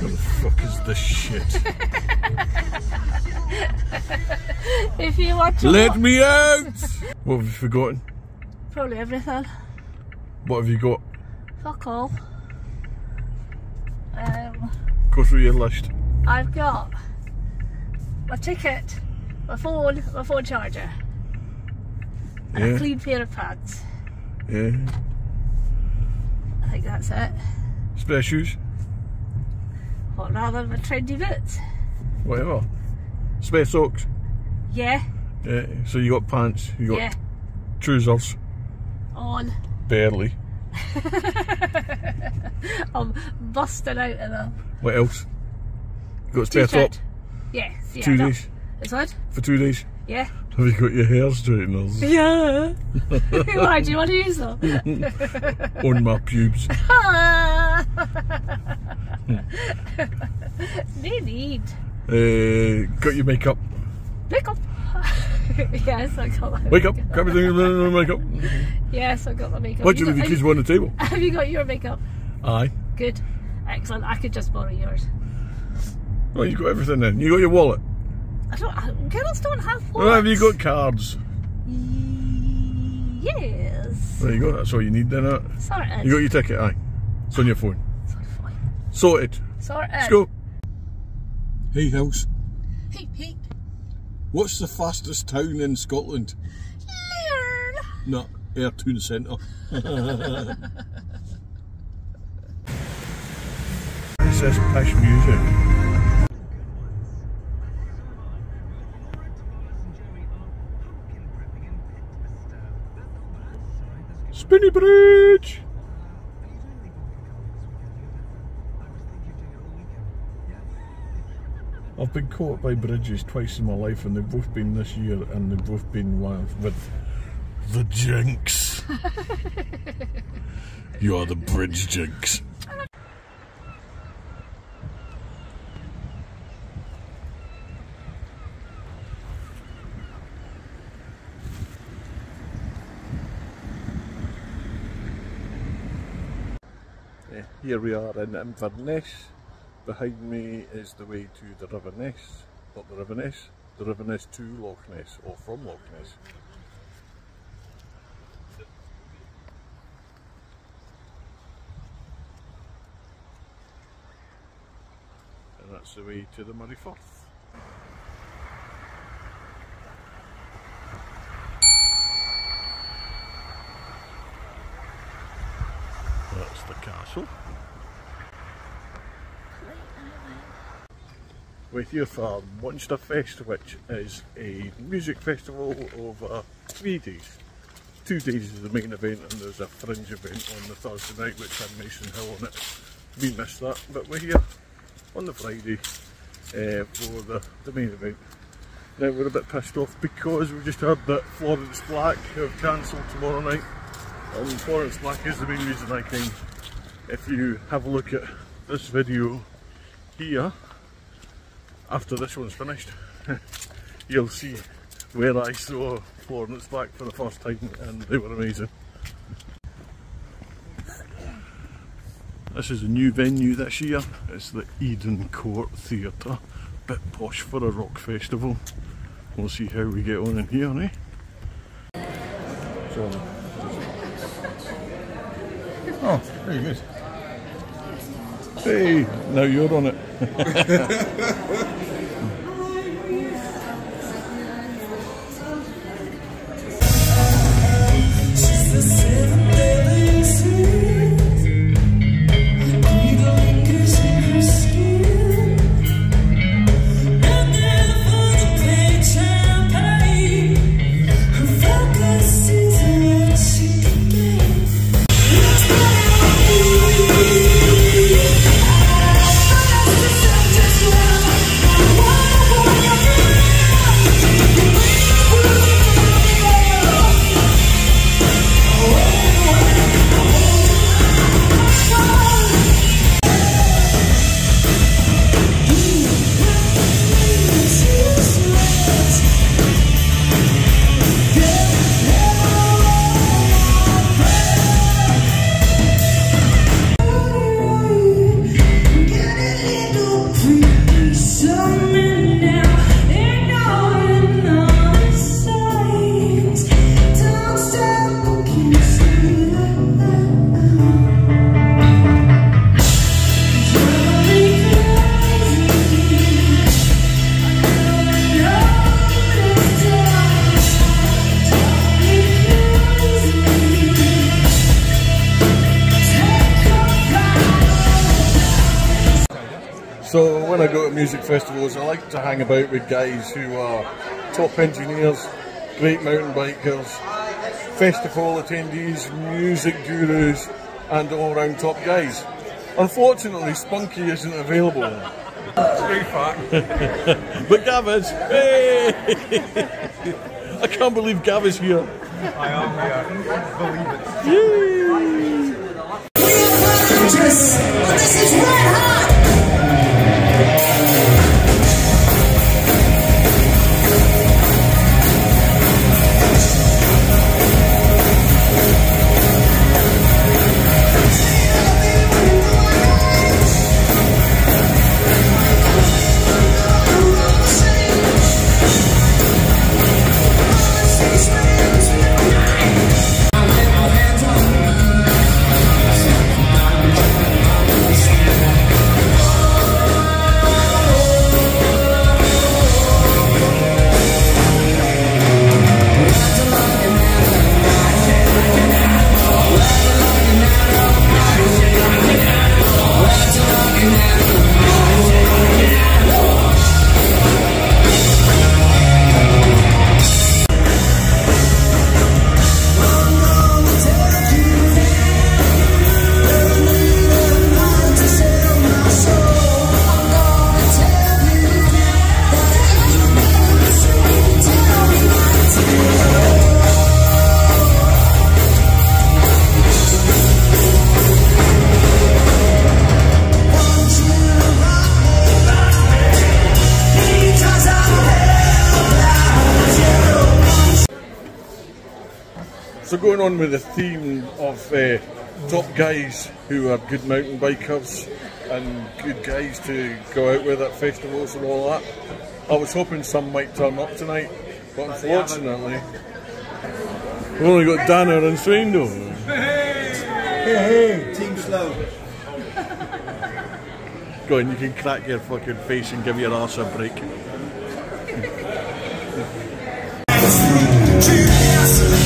What the fuck is this shit? If you want to Let me out! What have you forgotten? Probably everything. What have you got? Fuck all. Um, Go through your list. I've got my ticket, my phone, my phone charger, and a clean pair of pads. yeah. I think that's it. Spare shoes, What rather than my trendy boots? whatever. Spare socks. Yeah, Yeah. So you got pants, you got yeah, trousers, on. barely. I'm busting out of them. What else? You got spare top Yeah, yeah. two days Is what? for two days. Yeah. Have you got your hair straighteners Yeah. Why do you want to use them? on my pubes? no need. Uh, got your makeup. Makeup. yes, I got my Wake up, grab your makeup. Yes, I got my makeup. Why'd you got- leave your kids on the table? Have you got your makeup? Aye. Good. Excellent. I could just borrow yours. Well, you got everything then. You got your wallet. I don't. I, girls don't have Well, have you got cards? Yes. There you go. That's all you need then. innit? Sorted. You got your ticket. Aye. It's on your phone. Sorted. Sorted. Let's go. Hey, house. Hey, Pete. What's the fastest town in Scotland? Learn. No, Airtoon Centre. it says Pish Music. Spinny Bridge! I've been caught by bridges twice in my life, and they've both been this year, and they've both been with, with the jinx. you are the bridge jinx. Eh, Here we are in Inverness. Behind me is the way to the River Ness, not the River Ness, the River Ness to Loch Ness, or from Loch Ness. And that's the way to the Moray Firth. Castle. We're here for Monster Fest, which is a music festival over three days. Two days is the main event, and there's a fringe event on the Thursday night, which had Mason Hill on it. We missed that, but we're here on the Friday uh, for the, the main event. Now we're a bit pissed off because we just heard that Florence Black have cancelled tomorrow night. And Florence Black is the main reason I came. If you have a look at this video here, after this one's finished, you'll see where I saw Florence Black for the first time and they were amazing. This is a new venue this year, it's the Eden Court Theatre, bit posh for a rock festival. We'll see how we get on in here, eh? So, oh, very good. Hey, now you're on it. hang about with guys who are top engineers, great mountain bikers, festival attendees, music gurus, and all-round top guys. Unfortunately, Spunky isn't available. but Gavis, hey! I can't believe Gavis here. I am here. Believe it. Just, this is red hot. So going on with the theme of uh, top guys who are good mountain bikers and good guys to go out with at festivals and all that. I was hoping some might turn up tonight, but unfortunately, we've only got Dana and Swindle. Hey, hey, Team Slow. Go on, you can crack your fucking face and give your arse a break.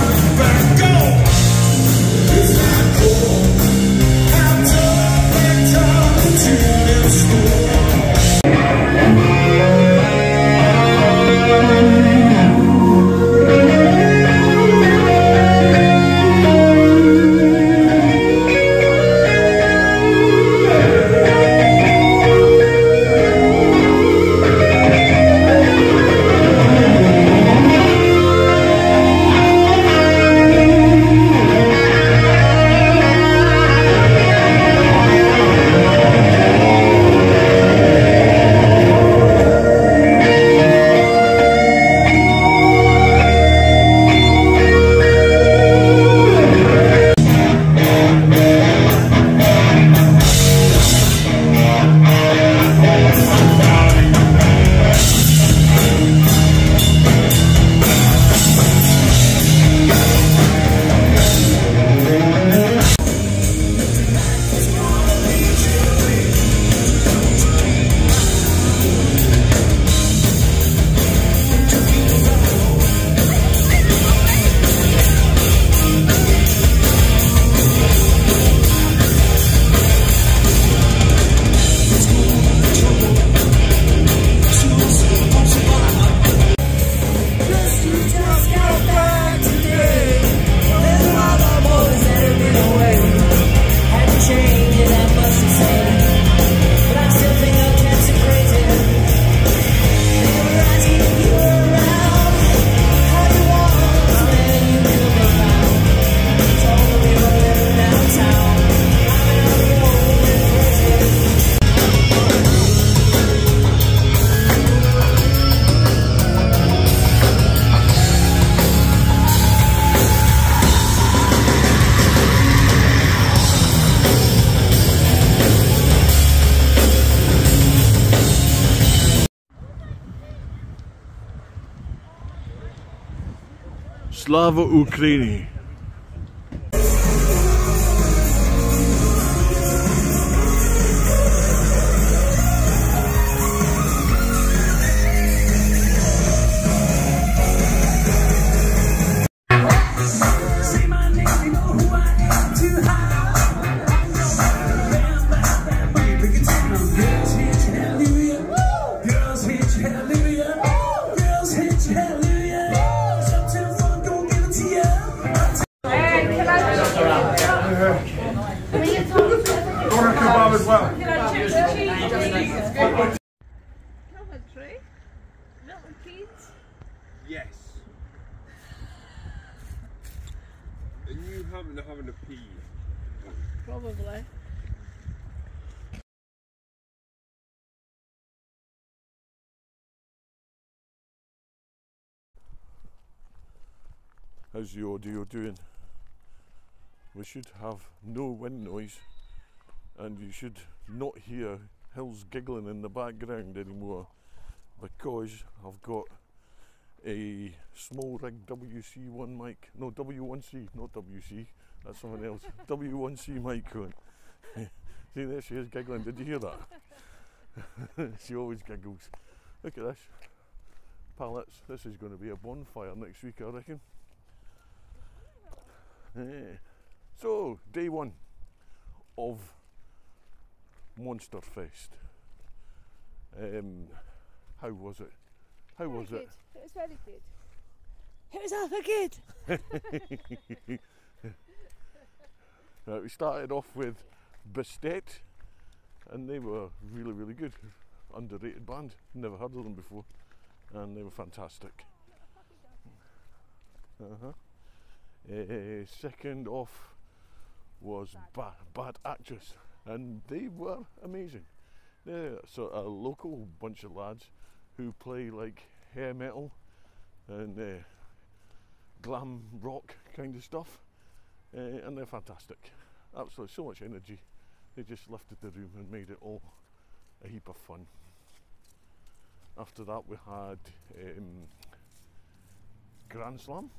o Ucrânia. How's the audio doing? We should have no wind noise and you should not hear Hils giggling in the background anymore because I've got a SmallRig WC1 mic, no W1C, not WC, that's someone else, W1C mic on. See there she is giggling, did you hear that? she always giggles. Look at this. Pallets, this is going to be a bonfire next week I reckon. Yeah. So, day one of Monster Fest. Um, how was it? How was Very it? good. It was very good. It was awful good. Right, we started off with Bastette, and they were really, really good. Underrated band, never heard of them before, and they were fantastic. Uh-huh. Uh, second off was ba- Bad Actress, and they were amazing. They're sort of a local bunch of lads who play like hair metal and uh, glam rock kind of stuff, uh, and they're fantastic. Absolutely, so much energy. They just lifted the room and made it all a heap of fun. After that, we had um, Grand Slam,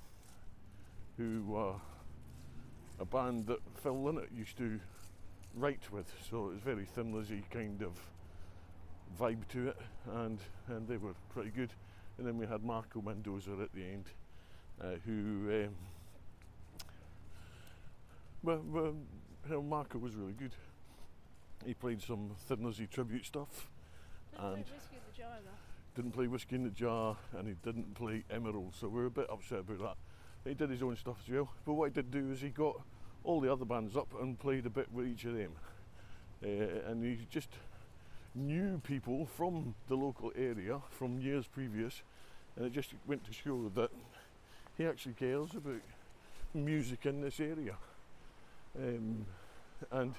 who were a band that Phil Lynott used to write with, so it was very Thin Lizzy kind of vibe to it, and and they were pretty good. And then we had Marco Mendoza at the end, uh, who um, well, well, Marco was really good. He played some Thin Lizzy tribute stuff, and Whiskey in the jar though. didn't play Whiskey in the Jar, and he didn't play Emerald, so we were a bit upset about that. He did his own stuff as well, but what he did do is he got all the other bands up and played a bit with each of them, uh, and he just knew people from the local area from years previous, and it just went to show that he actually cares about music in this area, um, and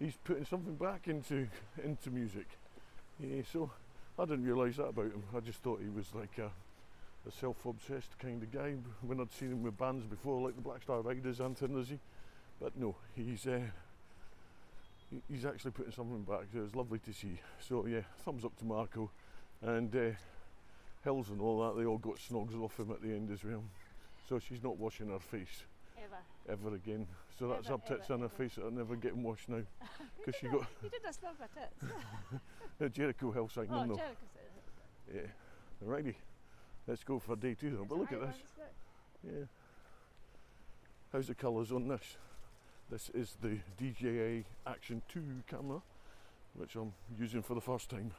he's putting something back into into music. Yeah, so I didn't realise that about him. I just thought he was like a, a self-obsessed kind of guy when I'd seen him with bands before, like the Black Star Riders and Thin Lizzy. But no, he's uh, he's actually putting something back. So it was lovely to see. So yeah, thumbs up to Marco, and uh, Hils and all that. They all got snogs off him at the end as well. So she's not washing her face Ever. ever again. So that's Ever, her tits ever, on her ever. face that are never getting washed now, because she got You did a snub at it. Jericho Hill sign Oh, in though. Jericho. Yeah. Alrighty. Let's go for day two then. But look at this. Yeah. How's the colours on this? This is the DJI Action 2 camera, which I'm using for the first time.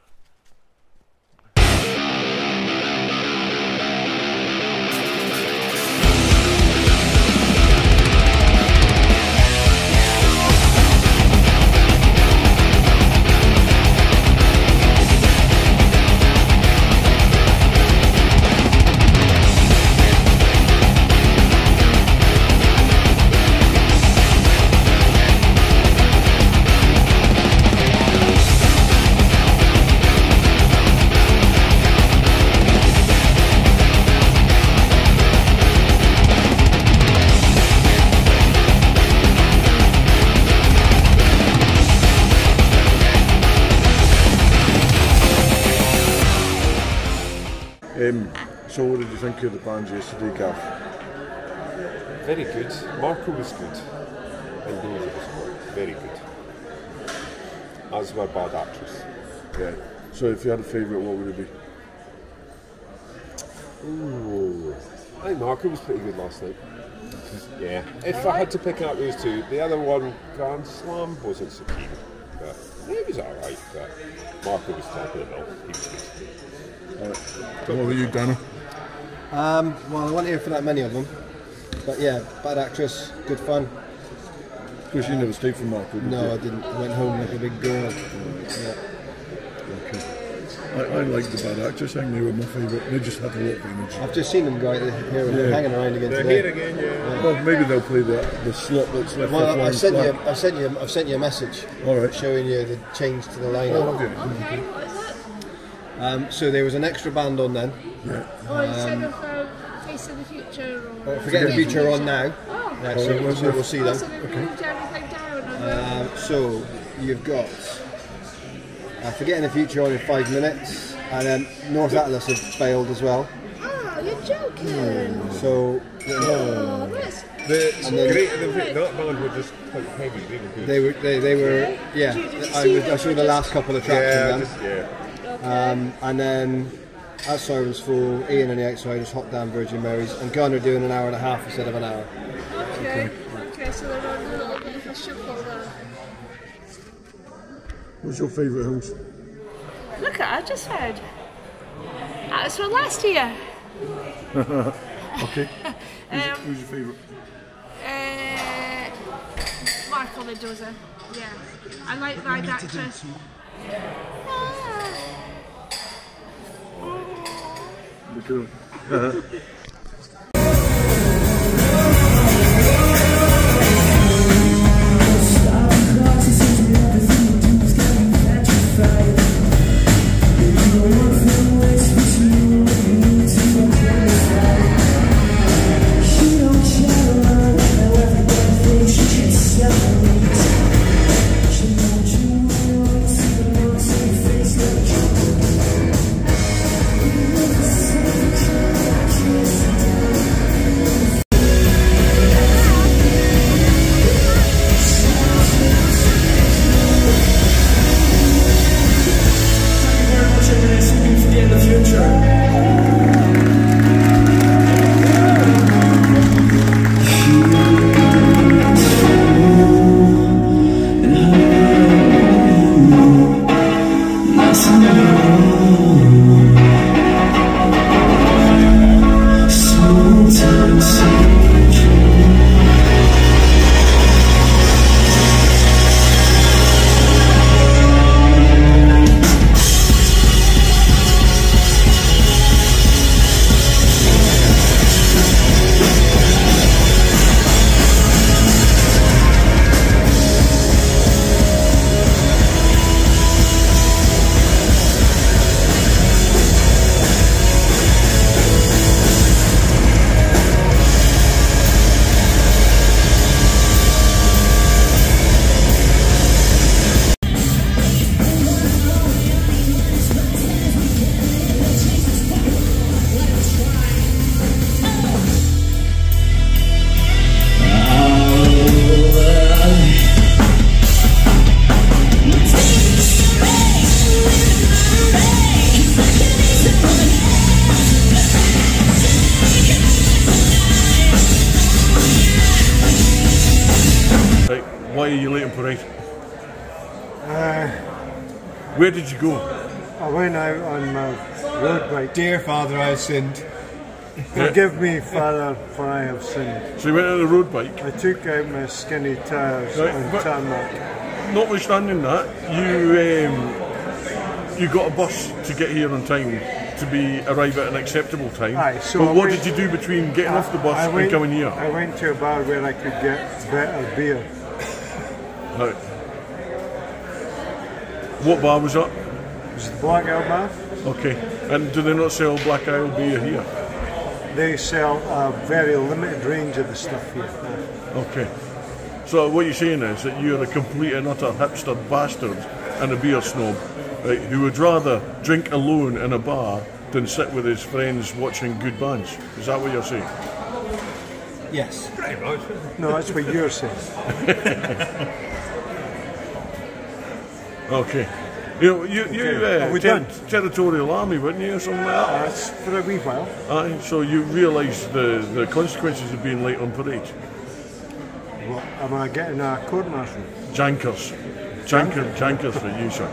What did you think the band yesterday, Gav? Very good. Marco was good. And David was good. Very good. As were Bad Actress. Yeah. So if you had a favourite, what would it be? Ooh. I think Marco was pretty good last night. Yeah. If I had to pick out those two, the other one, Grand Slam, wasn't so keen. But he was alright. But Marco was top of the bill. He was good. What about you, Dana? Um, well, I wasn't here for that many of them, but yeah, bad actress, good fun. because you never stayed for Marco. Did No, you? I didn't. I went home like a big girl. Yeah. I, I liked the bad actors thing. They were my favourite. They just had a lot of energy. I've just seen them go out here and Yeah. hanging around again They're today. here again, yeah. Well, maybe they'll play the the slot that's left. Well, off I sent Flat. you. I sent you. I've sent you a message All right. showing you the change to the Oh, lineup. have? Okay, what is it? Um, so there was an extra band on then. Oh, instead of uh, Face of the Future or... Oh, Forget the Future on now. Oh, Yeah, so, so we'll see oh them. so they've moved everything down. and, Um, so you've got uh, Forgetting the Future on in five minutes, and then North Atlas have failed as well. Oh, you're joking. So Oh, that's... The, And then- great, the, that band were just quite heavy, they were good. they were they, they were yeah. Did you I, was, I saw the just- last couple of tracks yeah, from just, yeah. Um, and then Outside was full. Iain and the Outsiders, Hot Damn Virgin Marys, and Gun are doing an hour and a half instead of an hour. Okay. Okay, so they're on a little bit of a shuffle there. What's your favourite house? Look at I just heard. That was from last year. Okay. Um, Who's your favourite? uh, Marco Mendoza. Yeah. I like that actress. Ah. Cool. Where did you go? I went out on my road bike. Dear Father, I sinned. Forgive me, Father, for I have sinned. So you went on a road bike. I took out my skinny tires Right, on but- tarmac. Notwithstanding that, you um, you got a bus to get here on time to be arrive at an acceptable time. Aye, so but I what went- did you do between getting off the bus I and coming here? I went to a bar where I could get better beer. Right. What bar was that? It was the Black Isle Bar. Okay. And do they not sell Black Isle beer here? They sell a very limited range of the stuff here. Okay. So what you're saying is that you're a complete and utter hipster bastard and a beer snob, right, who would rather drink alone in a bar than sit with his friends watching good bands. Is that what you're saying? Yes. Pretty much. No, that's what you're saying. Okay. You know, you, you Okay. uh, we ter- territorial army, weren't you, or something like that? That's for a wee while. Aye, so you realise the, the consequences of being late on parade. Well, am I getting a court martial? Jankers. Janker, jankers for you, sir.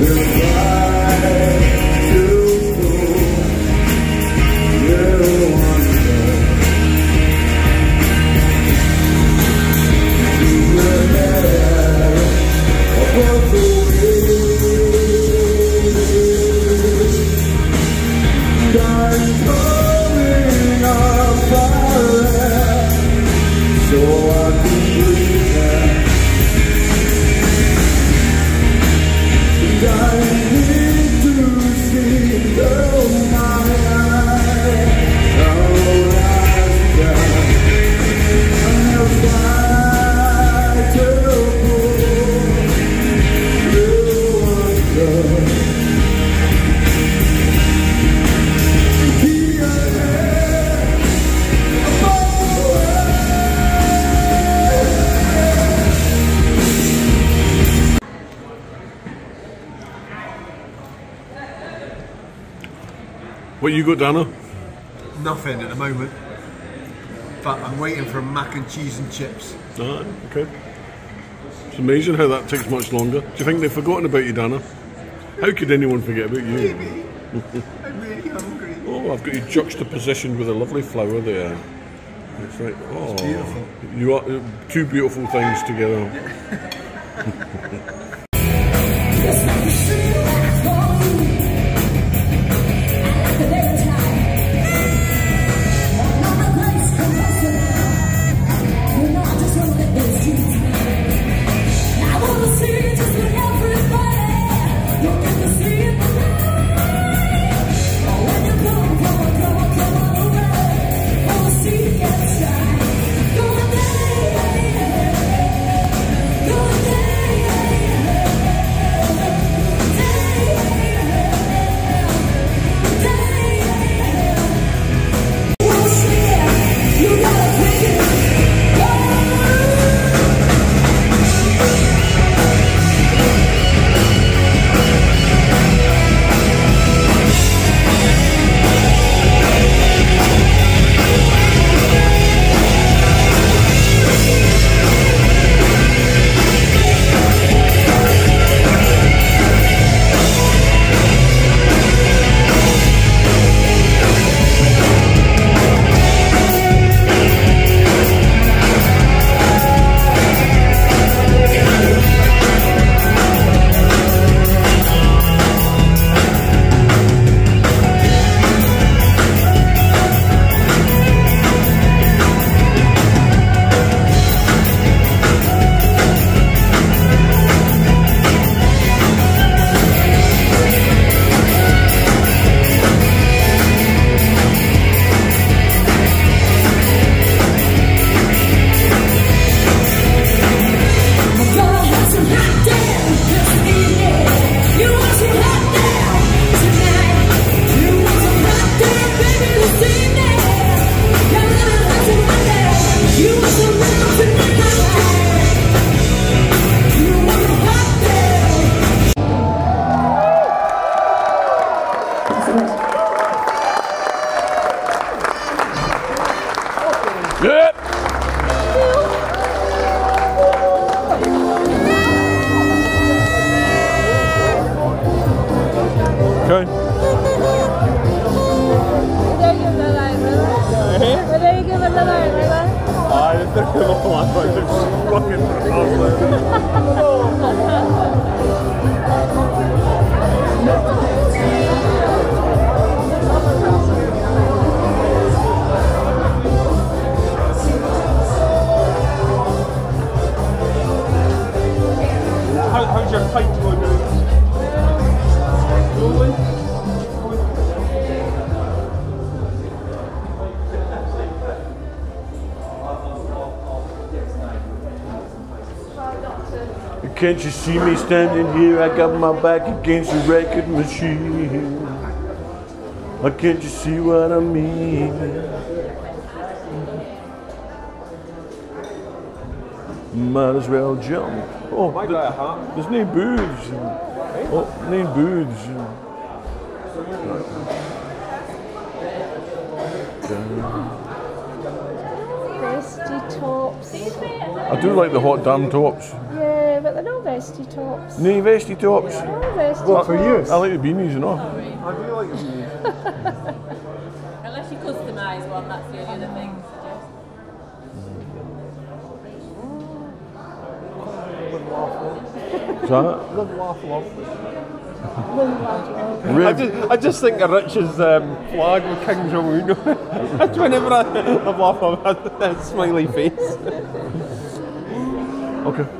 Goodbye. Dana? Nothing at the moment. But I'm waiting for mac and cheese and chips. Ah, okay. It's amazing how that takes much longer. Do you think they've forgotten about you, Dana? How could anyone forget about you? I'm really hungry. Oh, I've got you juxtapositioned with a lovely flower there. It's like, oh, beautiful. you are uh, two beautiful things together. Yep. Can't you see me standing here? I got my back against the record machine. Why can't you see what I mean? Might as well jump. Oh, I th- got there's no booths. Oh, no booths. Vesty tops. I do like the hot damn tops. Yeah, but they're not vesty tops. No vesty tops. No vesty What for you? I like the beanies, you know. I do like it. Unless you customise one, that's the only other thing. Is that? Live, laugh, love. I Rib. just, I just think of Rich's um, flag with Kim Jong Un. Whenever I, I laugh, I have that smiley face. Okay.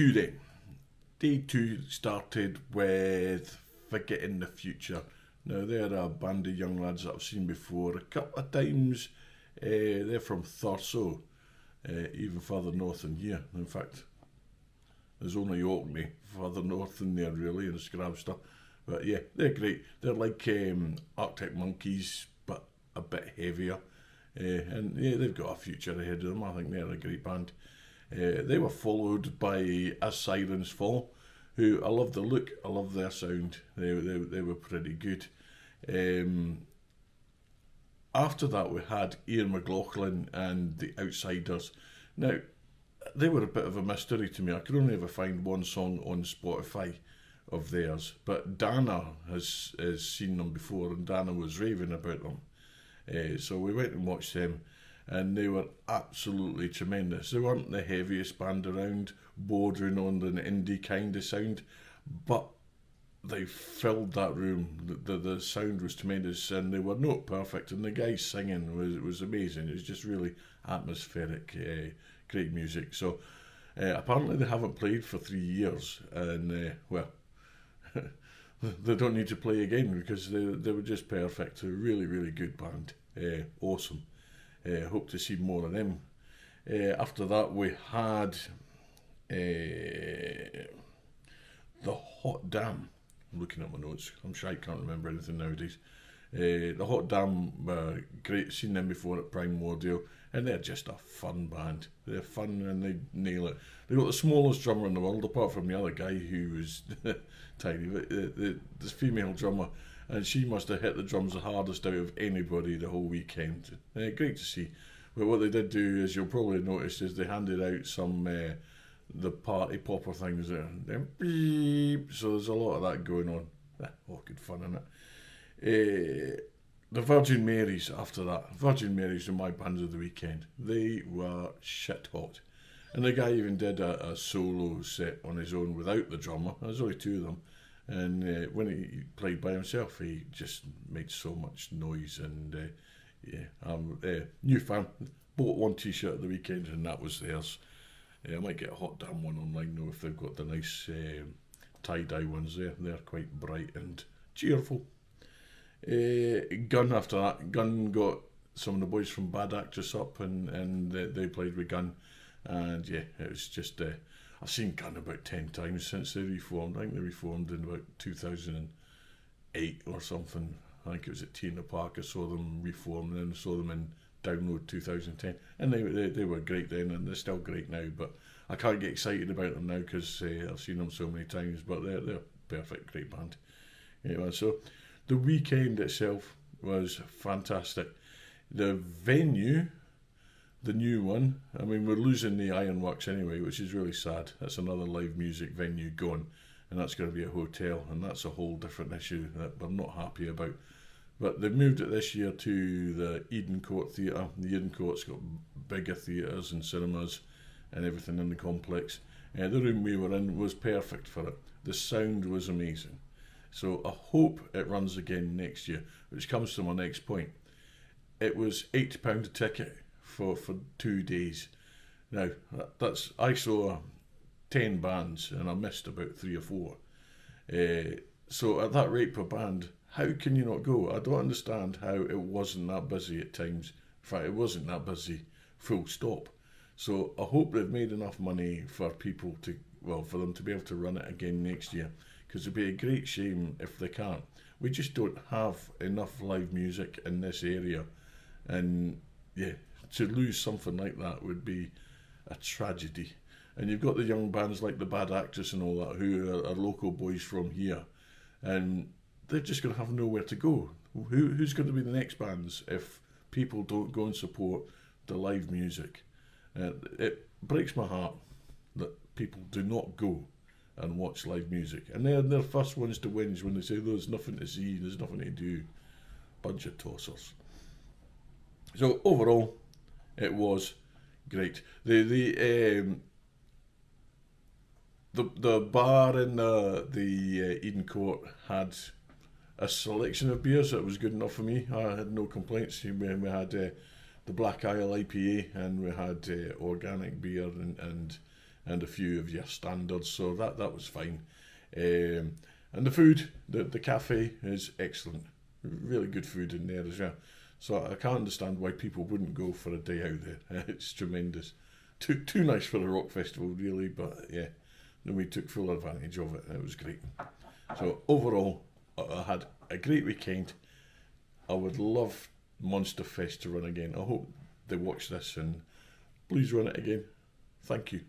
Day two then. Day two started with Forgetting the Future. Now they're a band of young lads that I've seen before a couple of times. Uh, they're from Thurso, uh, even further north than here. In fact, there's only Orkney further north than there really in Scrabster. But yeah, they're great. They're like um, Arctic Monkeys, but a bit heavier. Uh, and yeah, they've got a future ahead of them. I think they're a great band. Uh, they were followed by As Sirens Fall, who I love the look, I love their sound. They, they, they were pretty good. Um, after that, we had Iain McLaughlin and the Outsiders. Now, they were a bit of a mystery to me. I could only ever find one song on Spotify of theirs, but Dana has, has seen them before, and Dana was raving about them. Uh, so we went and watched them, and they were absolutely tremendous. They weren't the heaviest band around, bordering on an indie kind of sound, but they filled that room. The, the, the sound was tremendous, and they were not perfect. And the guys singing was was amazing. It was just really atmospheric, uh, great music. So uh, apparently they haven't played for three years, and uh, well. they don't need to play again because they, they were just perfect. A really, really good band. Uh, awesome. Uh, hope to see more of them. Uh, after that, we had uh, the Hot Damn. I'm looking at my notes. I'm sure I can't remember anything nowadays. Uh, the Hot Damn, uh, great. Seen them before at Prime Audio, and they're just a fun band. They're fun and they nail it. They got the smallest drummer in the world, apart from the other guy who was tiny. But the, the, this female drummer, and she must have hit the drums the hardest out of anybody the whole weekend. Uh, great to see. But what they did do, as you'll probably notice, is they handed out some uh, the party popper things there. Then beep. So there's a lot of that going on. Eh, all good fun in it. Uh, the Virginmarys after that. Virginmarys were my bands of the weekend. They were shit hot. And the guy even did a, a solo set on his own without the drummer. There's only two of them. And uh, when he played by himself, he just made so much noise. And uh, yeah, um, uh, new fan. Bought one t shirt at the weekend, and that was theirs. I might get a hot damn one online though if they've got the nice um, tie dye ones there. They're quite bright and cheerful. Uh, Gun after that, Gun got some of the boys from Bad Actress up and, and they, they played with Gun. And yeah, it was just, uh, I've seen Gun about 10 times since they reformed. I think they reformed in about 2008 or something. I think it was at T in Park. I saw them reform and then saw them in Download 2010. And they, they, they were great then and they're still great now. But I can't get excited about them now because uh, I've seen them so many times. But they're, they're perfect, great band. Anyway, so the weekend itself was fantastic. The venue, the new one, I mean, we're losing the Ironworks anyway, which is really sad. That's another live music venue gone, and that's going to be a hotel, and that's a whole different issue that I'm not happy about. But they've moved it this year to the Eden Court Theatre. The Eden Court's got bigger theatres and cinemas and everything in the complex. Uh, the room we were in was perfect for it. The sound was amazing. So I hope it runs again next year, which comes to my next point. It was eight pound a ticket for for two days. Now that's I saw ten bands and I missed about three or four. Uh, so at that rate per band, how can you not go? I don't understand how it wasn't that busy at times. In fact, it wasn't that busy. Full stop. So I hope they've made enough money for people to well for them to be able to run it again next year because it'd be a great shame if they can't. We just don't have enough live music in this area, and yeah, to lose something like that would be a tragedy. And you've got the young bands like the Bad Actress and all that, who are, are local boys from here, and they're just going to have nowhere to go. Who, who's going to be the next bands if people don't go and support the live music? Uh, it breaks my heart that people do not go and watch live music. And they're the first ones to whinge when they say there's nothing to see, there's nothing to do. Bunch of tossers. So overall, it was great. The the um, the the bar in the the uh, Eden Court had a selection of beers that was good enough for me. I had no complaints. We, we had uh, the Black Isle IPA and we had uh, organic beer and, and and a few of your standards. So that that was fine. Um, and the food, the the cafe is excellent. Really good food in there as well. So I can't understand why people wouldn't go for a day out there. It's tremendous. Too too nice for a rock festival, really. But yeah, then we took full advantage of it. It was great. So overall, I had a great weekend. I would love Monsterfest to run again. I hope they watch this and please run it again. Thank you.